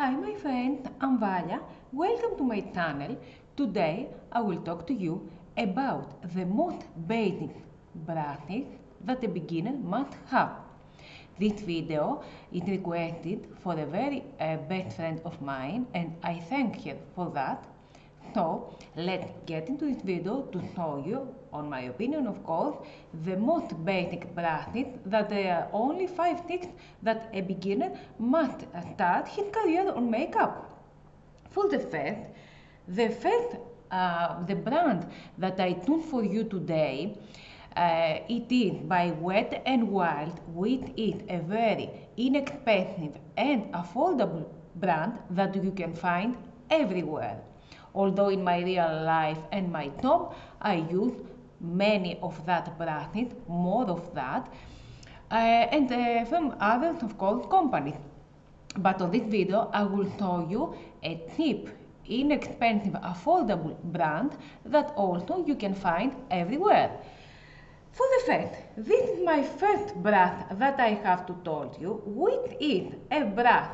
Hi my friend, I'm Valya. Welcome to my channel. Today I will talk to you about the most basic practice that a beginner must have. This video is requested for a very uh, best friend of mine and I thank her for that. So let's get into this video to show you, on my opinion of course, the most basic practice that there are only five tips that a beginner must start his career on makeup. For the first, the first, uh, the brand that I choose for you today, uh, it is by Wet and Wild, which is a very inexpensive and affordable brand that you can find everywhere although in my real life and my job I use many of that practice, more of that, uh, and uh, from others, of course, companies. But on this video, I will show you a cheap, inexpensive, affordable brand that also you can find everywhere. For the fact, this is my first brush that I have to tell you, which is a brush,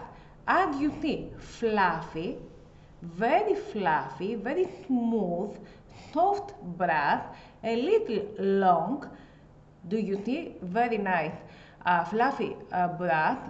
as you see, fluffy, very fluffy, very smooth, soft brush, a little long. Do you see? Very nice, uh, fluffy uh,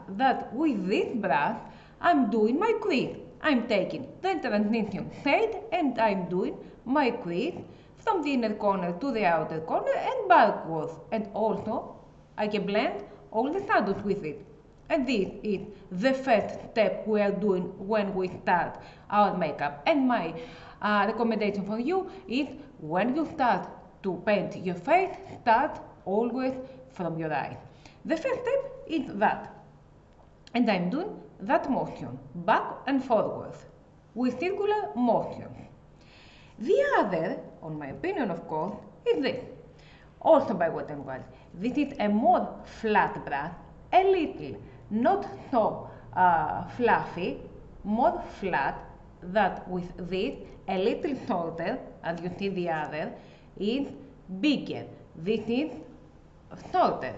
that with this brush I'm doing my crease. I'm taking the transition shade and I'm doing my crease from the inner corner to the outer corner and backwards. And also I can blend all the shadows with it. And this is the first step we are doing when we start our makeup. And my uh, recommendation for you is when you start to paint your face, start always from your eyes. The first step is that. And I'm doing that motion, back and forwards, with circular motion. The other, on my opinion of course, is this. Also by Wet n Wild. This is a more flat brush, a little not so uh, fluffy, more flat, that with this a little shorter, as you see the other, is bigger. This is shorter.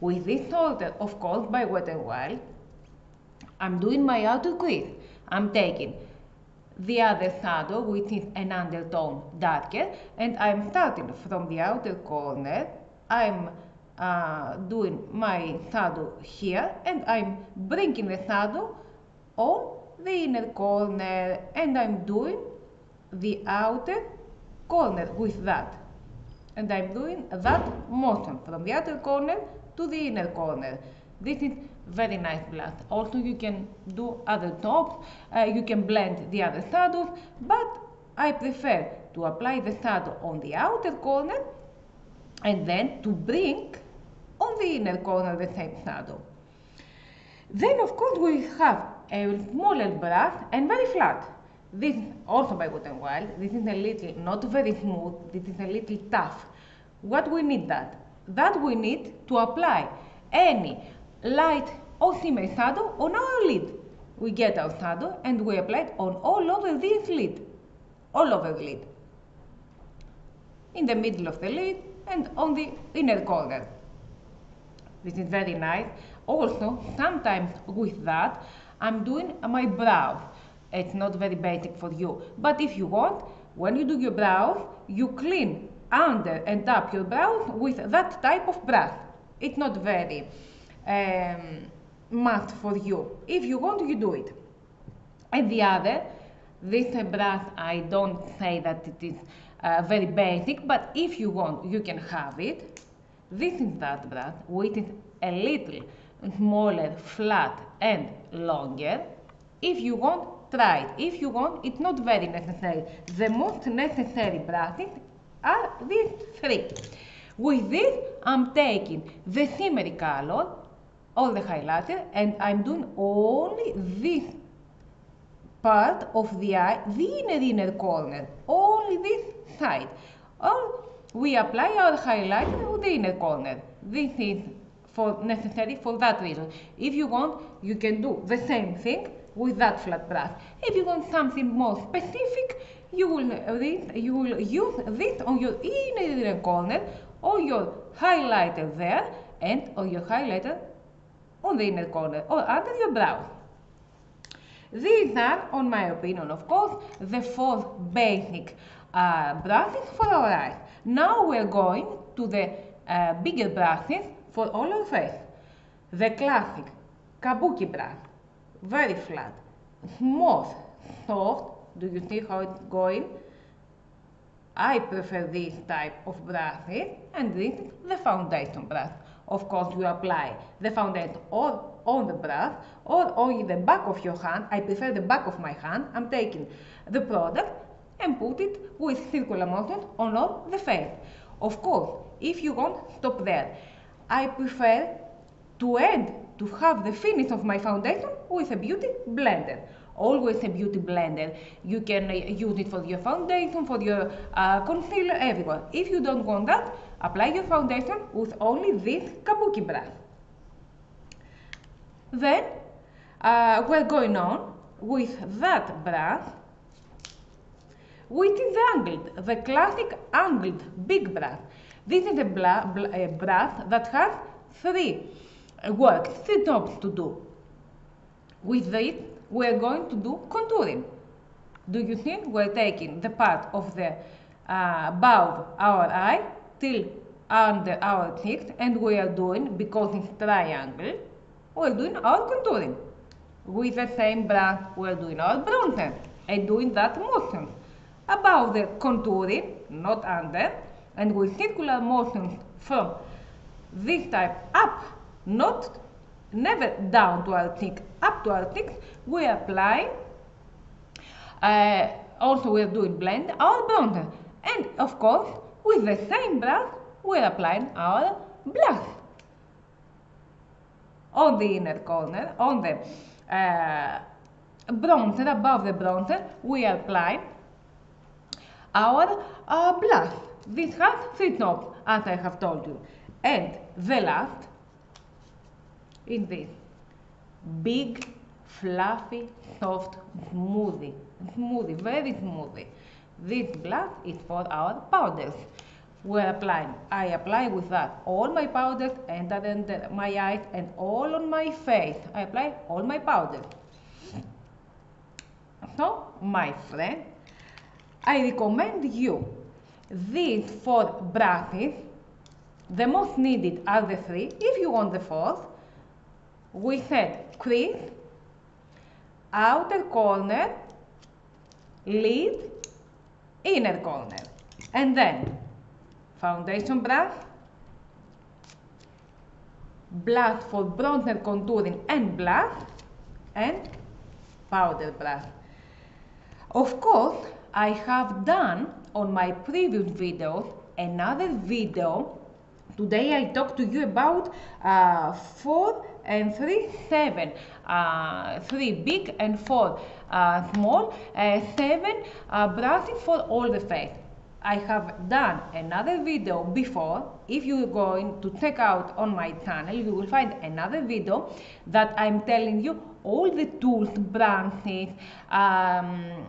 With this shorter, of course, by Wet and Wild, I'm doing my outer crease. I'm taking the other shadow, which is an undertone darker, and I'm starting from the outer corner. I'm uh, doing my shadow here and I'm bringing the shadow on the inner corner and I'm doing the outer corner with that. And I'm doing that motion from the outer corner to the inner corner. This is very nice blast also you can do other tops uh, you can blend the other shadows but I prefer to apply the shadow on the outer corner and then to bring on the inner corner the same shadow. Then of course we have a smaller brush and very flat. This is also by Wet n Wild. This is a little, not very smooth, this is a little tough. What we need that? That we need to apply any light or shimmer shadow on our lid. We get our shadow and we apply it on all over this lid, all over the lid, in the middle of the lid and on the inner corner. This is very nice. Also, sometimes with that, I'm doing my brows. It's not very basic for you. But if you want, when you do your brows, you clean under and up your brows with that type of brush. It's not very um, for you. If you want, you do it. And the other, this brush, I don't say that it is uh, very basic, but if you want, you can have it. This is that brush, which is a little smaller, flat and longer. If you want, try it. If you want, it's not very necessary. The most necessary brushes are these three. With this, I'm taking the shimmery color or the highlighter and I'm doing only this part of the eye, the inner inner corner, only this side. Or we apply our highlighter on the inner corner. This is for necessary for that reason. If you want, you can do the same thing with that flat brush. If you want something more specific, you will, you will use this on your inner, inner corner or your highlighter there and or your highlighter on the inner corner or under your brow. These are, on my opinion, of course, the four basic uh, for our eyes. Now we're going to the uh, bigger brushes for all our face. The classic kabuki brush, very flat, smooth, soft. Do you see how it's going? I prefer this type of brushes and this is the foundation brush. Of course, you apply the foundation or on the brush or only the back of your hand. I prefer the back of my hand. I'm taking the product and put it with circular motion on all the face. Of course, if you want, stop there. I prefer to end, to have the finish of my foundation with a beauty blender. Always a beauty blender. You can uh, use it for your foundation, for your uh, concealer, everywhere. If you don't want that, apply your foundation with only this kabuki brush. Then uh, we're going on with that brush, which is angled, the classic angled big brush. This is a, a that has three works, three jobs to do. With this, we're going to do contouring. Do you see? We're taking the part of the uh, above our eye till under our cheeks and we are doing, because it's triangle, we're doing our contouring. With the same brush, we're doing our bronzer and doing that motion. Above the contouring, not under, and with circular motion from this type up, not never down to our cheek, up to our cheeks, we apply, uh, also we're doing blend our bronzer. And of course, with the same brush, we're applying our blush. On the inner corner, on the uh, bronzer, above the bronzer, we apply our uh. This has three knobs, as I have told you. And the last is this big, fluffy, soft smoothie. Smoothie, very smoothie. This blush is for our powders. We're applying. I apply with that all my powders and under my eyes and all on my face. I apply all my powders. So, my friend, I recommend you these four brushes. The most needed are the three. If you want the fourth, we said crease, outer corner, lid, inner corner. And then foundation brush, blush for bronzer contouring and blush, and powder brush. Of course, I have done on my previous video another video. Today I talk to you about uh, 4 and 3, 7. Uh, 3 big and 4 uh, small, uh, 7 uh, brushes for all the face. I have done another video before. If you're going to check out on my channel, you will find another video that I'm telling you all the tools, branches, um,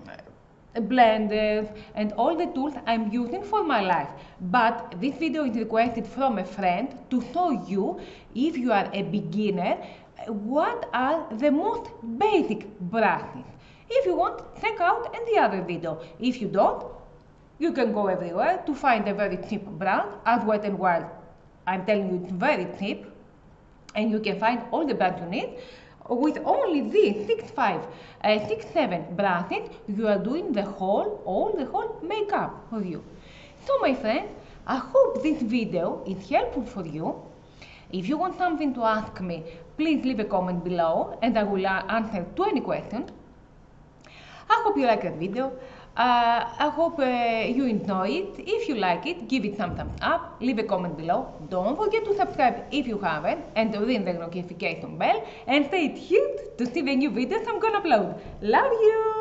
blenders and all the tools I'm using for my life. But this video is requested from a friend to show you, if you are a beginner, what are the most basic brushes. If you want, check out the other video. If you don't, you can go everywhere to find a very cheap brand, as Wet n Wild. I'm telling you, it's very cheap, and you can find all the brands you need. With only these six five, uh, six seven brushes, you are doing the whole, all the whole makeup for you. So, my friend, I hope this video is helpful for you. If you want something to ask me, please leave a comment below and I will answer to any question. I hope you like that video. Uh, I hope uh, you enjoy it. If you like it, give it some thumbs up, leave a comment below. Don't forget to subscribe if you haven't and ring the notification bell and stay tuned to see the new videos I'm gonna upload. Love you!